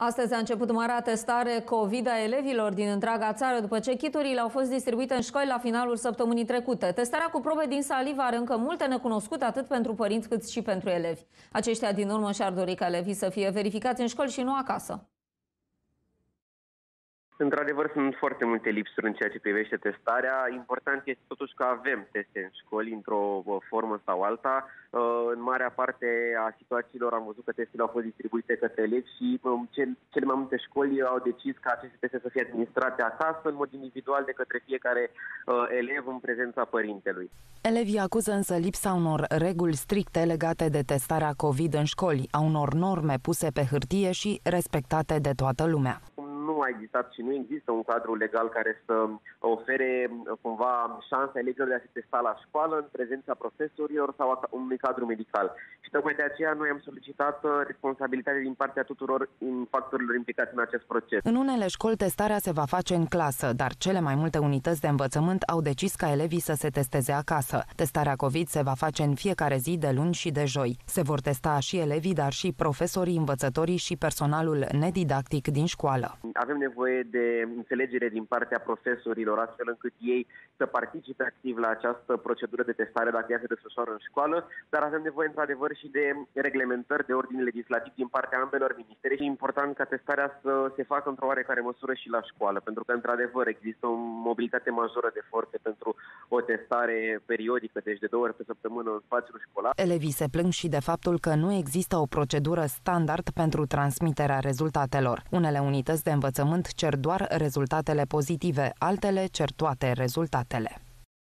Astăzi a început marea testare COVID a elevilor din întreaga țară după ce chiturile au fost distribuite în școli la finalul săptămânii trecute. Testarea cu probe din salivă are încă multe necunoscute atât pentru părinți cât și pentru elevi. Aceștia din urmă și-ar dori ca elevii să fie verificați în școli și nu acasă. Într-adevăr, sunt foarte multe lipsuri în ceea ce privește testarea. Important este totuși că avem teste în școli, într-o formă sau alta. Uh, în marea parte a situațiilor am văzut că testele au fost distribuite către elevi și um, cele mai multe școli au decis ca aceste teste să fie administrate acasă, în mod individual, de către fiecare uh, elev în prezența părintelui. Elevii acuză însă lipsa unor reguli stricte legate de testarea COVID în școli, a unor norme puse pe hârtie și respectate de toată lumea nu a existat și nu există un cadru legal care să ofere cumva șansa elevilor de a se testa la școală în prezența profesorilor sau a unui cadru medical. Și tocmai de aceea noi am solicitat uh, responsabilitate din partea tuturor factorilor implicați în acest proces. În unele școli testarea se va face în clasă, dar cele mai multe unități de învățământ au decis ca elevii să se testeze acasă. Testarea COVID se va face în fiecare zi de luni și de joi. Se vor testa și elevii, dar și profesorii, învățătorii și personalul nedidactic din școală avem nevoie de înțelegere din partea profesorilor, astfel încât ei să participe activ la această procedură de testare dacă ea se desfășoară în școală, dar avem nevoie într-adevăr și de reglementări de ordine legislativ din partea ambelor ministere și e important ca testarea să se facă într-o oarecare măsură și la școală, pentru că într-adevăr există o mobilitate majoră de forțe pentru o testare periodică, deci de două ori pe săptămână în spațiul școlar. Elevii se plâng și de faptul că nu există o procedură standard pentru transmiterea rezultatelor. Unele unități de învățământ învățământ cer doar rezultatele pozitive, altele cer toate rezultatele.